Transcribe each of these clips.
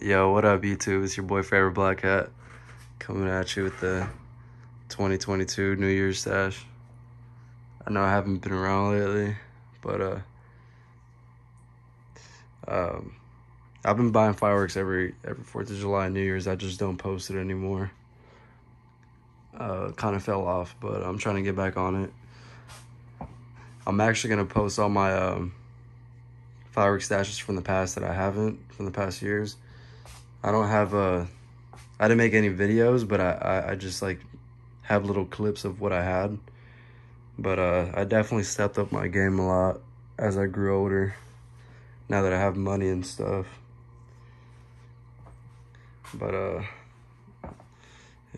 Yo, what up, YouTube? It's your boy Forever Black Cat coming at you with the 2022 New Year's stash. I know I haven't been around lately, but uh, um, I've been buying fireworks every every Fourth of July New Year's. I just don't post it anymore. Uh, kind of fell off, but I'm trying to get back on it. I'm actually gonna post all my um, firework stashes from the past that I haven't from the past years. I don't have a, I didn't make any videos, but I, I, I just like have little clips of what I had. But uh, I definitely stepped up my game a lot as I grew older. Now that I have money and stuff. But uh,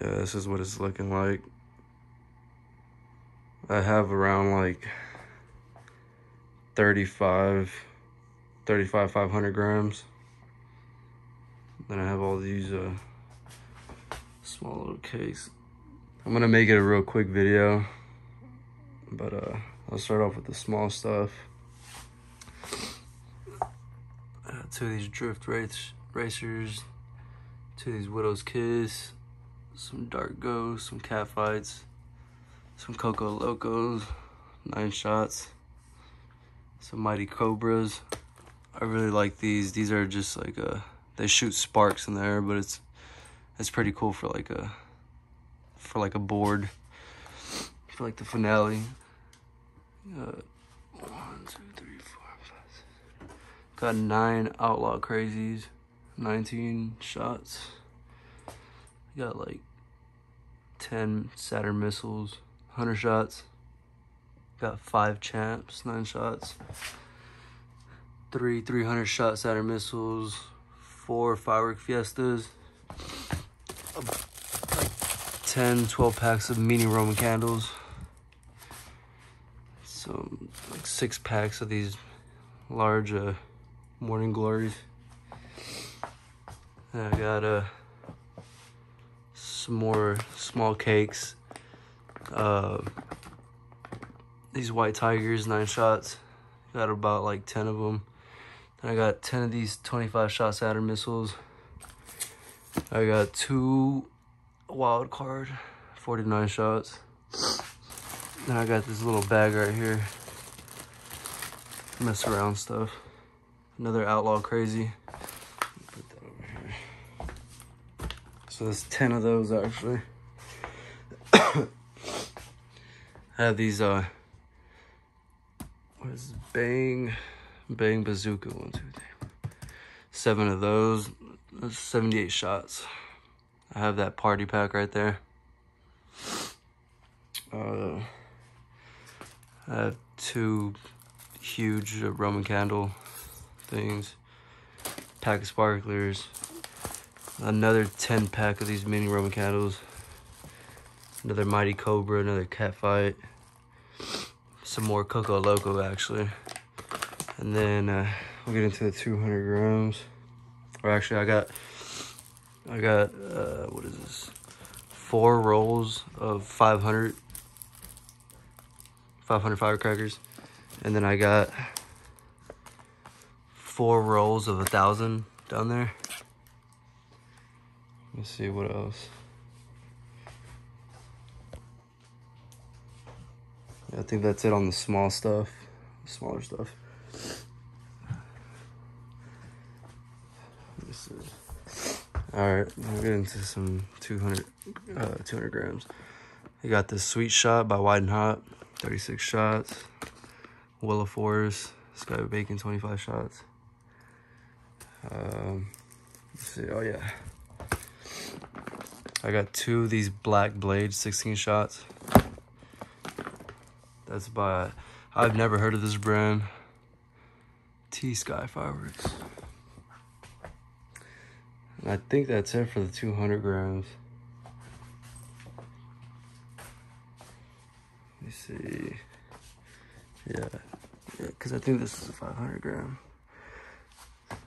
yeah, this is what it's looking like. I have around like 35, 35, 500 grams. Then I have all these uh, small little cakes. I'm gonna make it a real quick video, but uh, I'll start off with the small stuff. Uh, two of these drift race racers, two of these widow's kiss, some dark ghosts, some cat fights, some coco locos, nine shots, some mighty cobras. I really like these. These are just like a, they shoot sparks in the air, but it's it's pretty cool for like a for like a board for like the finale. Uh, one, two, three, four, five, six. Got nine outlaw crazies, 19 shots. Got like 10 Saturn missiles, 100 shots. Got five champs, nine shots. Three 300 shot Saturn missiles, four firework fiestas, like 10, 12 packs of mini Roman candles, some like six packs of these large uh, morning glories. And I got uh, some more small cakes. Uh, these white tigers, nine shots. Got about like 10 of them. Then I got 10 of these 25 shot Saturn missiles. I got two wild card, 49 shots. Then I got this little bag right here. Mess around stuff. Another outlaw crazy. Put that over here. So there's 10 of those actually. I have these uh what is this? bang bang bazooka one two three. Seven of those 78 shots. I have that party pack right there. Uh i have two huge roman candle things pack of sparklers another 10 pack of these mini roman candles another mighty cobra another cat fight some more coco loco actually and then uh, we'll get into the 200 grams. Or actually i got i got uh, what is this? Four rolls of 500 500 firecrackers. And then i got four rolls of a thousand down there. Let's see what else. I think that's it on the small stuff, smaller stuff. All right, we'll get into some 200, uh, 200 grams. You got this sweet shot by White and Hot, 36 shots. Willow Forest, Sky Bacon, 25 shots. Um, let's see, oh yeah. I got two of these black blades, 16 shots. That's by, I've never heard of this brand. T Sky Fireworks. I think that's it for the 200 grams. Let me see. Yeah, yeah, because I think this is a 500 gram.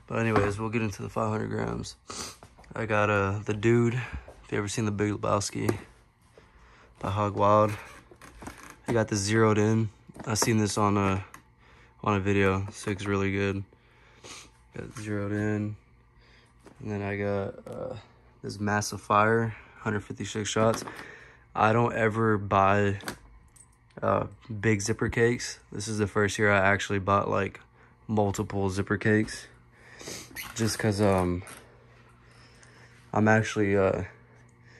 But anyways, we'll get into the 500 grams. I got uh, the dude. If you ever seen the Big Lebowski by Hog Wild, I got this zeroed in. I seen this on a on a video. Six really good. Got zeroed in. And then I got uh, this massive fire, 156 shots. I don't ever buy uh, big zipper cakes. This is the first year I actually bought like multiple zipper cakes. Just cause um, I'm actually, uh,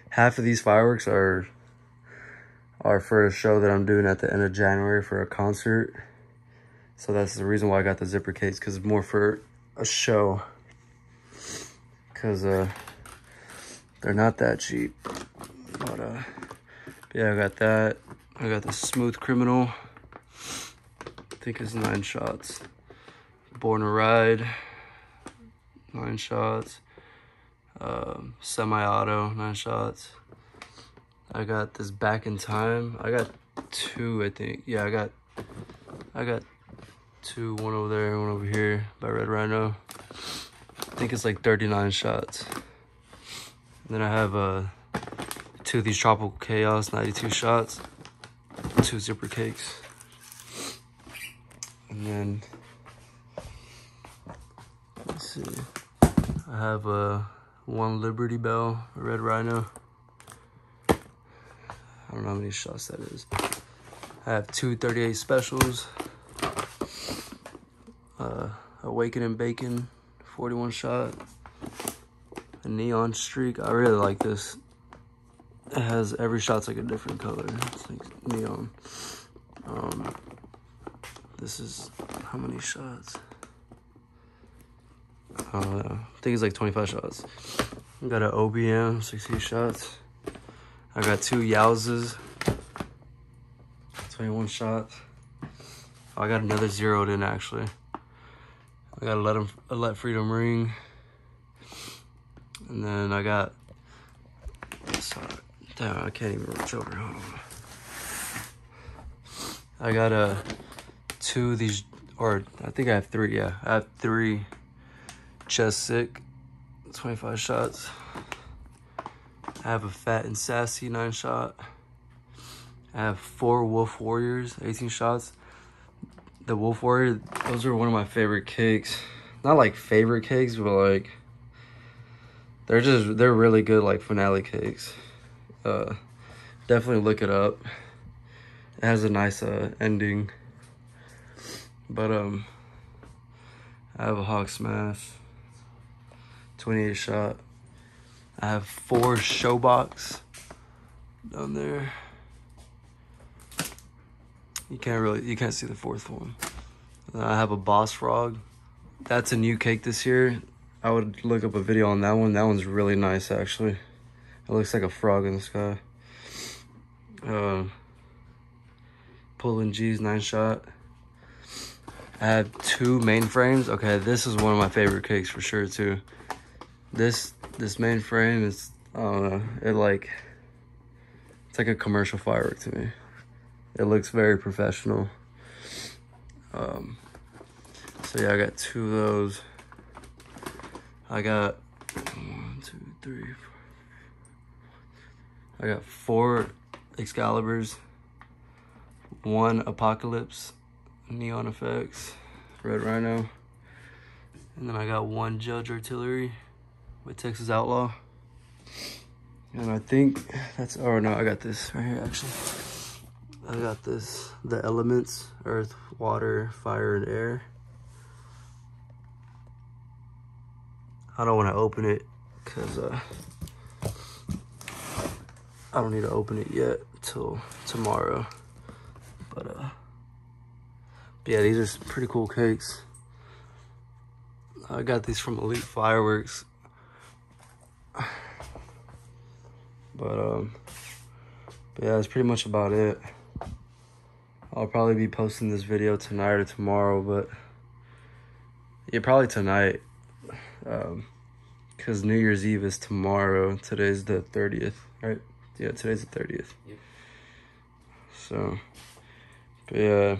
half of these fireworks are, are for a show that I'm doing at the end of January for a concert. So that's the reason why I got the zipper cakes cause it's more for a show. Cause uh, they're not that cheap. But uh, yeah, I got that. I got the Smooth Criminal. I think it's nine shots. Born to Ride, nine shots. Um, Semi-auto, nine shots. I got this Back in Time. I got two, I think. Yeah, I got, I got two, one over there, one over here by Red Rhino. Think it's like 39 shots. And then I have uh, two of these Tropical Chaos 92 shots, two zipper cakes. And then, let's see, I have uh, one Liberty Bell, a Red Rhino. I don't know how many shots that is. I have two 38 specials. Uh, Awakening Bacon, 41 shot. A neon streak. I really like this. It has every shot's like a different color. It's like neon. Um, this is how many shots? Know. I think it's like 25 shots. I got an OBM, 60 shots. I got two Yowzas, 21 shots. Oh, I got another zeroed in actually. I gotta let him let freedom ring. And then I got sorry, damn, I can't even reach over. Hold on. I got a uh, two of these or I think I have three, yeah. I have three chest sick, 25 shots. I have a fat and sassy nine shot. I have four Wolf Warriors, 18 shots the Wolf Warrior, those are one of my favorite cakes. Not like favorite cakes, but like they're just they're really good like finale cakes. Uh, definitely look it up. It has a nice uh, ending. But um, I have a Hawk Smash, 28 shot. I have four Showbox down there. You can't really, you can't see the fourth one. I have a Boss Frog. That's a new cake this year. I would look up a video on that one. That one's really nice, actually. It looks like a frog in the sky. Uh, pulling G's nine shot. I have two mainframes. Okay, this is one of my favorite cakes for sure too. This this mainframe is I don't know. It like it's like a commercial firework to me. It looks very professional. Um, so yeah, I got two of those. I got one, two, three, four. I got four Excaliburs, one Apocalypse, Neon Effects, Red Rhino, and then I got one Judge Artillery with Texas Outlaw. And I think that's, oh no, I got this right here actually. I got this, the elements, earth, water, fire, and air. I don't want to open it because uh, I don't need to open it yet till tomorrow. But, uh, but yeah, these are pretty cool cakes. I got these from Elite Fireworks. But, um, but yeah, that's pretty much about it. I'll probably be posting this video tonight or tomorrow, but yeah, probably tonight. Um, cause New Year's Eve is tomorrow. Today's the 30th, right? Yeah, today's the 30th. Yep. So, but yeah,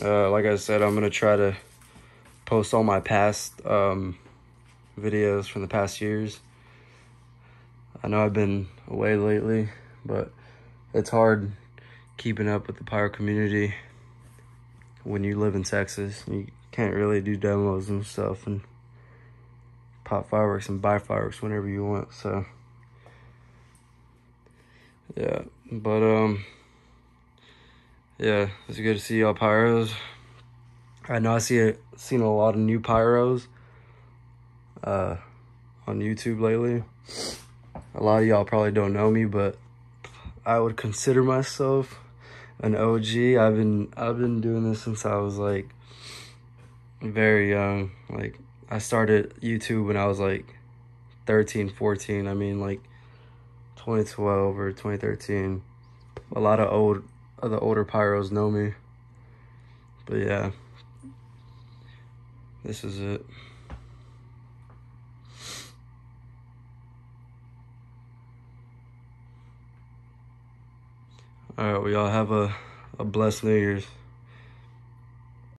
uh, like I said, I'm gonna try to post all my past um, videos from the past years. I know I've been away lately, but it's hard keeping up with the pyro community when you live in Texas. You can't really do demos and stuff and pop fireworks and buy fireworks whenever you want. So yeah, but um, yeah, it's good to see y'all pyros. I know I see it, seen a lot of new pyros uh, on YouTube lately. A lot of y'all probably don't know me, but I would consider myself an OG. I've been I've been doing this since I was like very young. Like I started YouTube when I was like 13, 14. I mean like 2012 or 2013. A lot of old of the older pyros know me. But yeah. This is it. All right, we all have a, a blessed New Year's.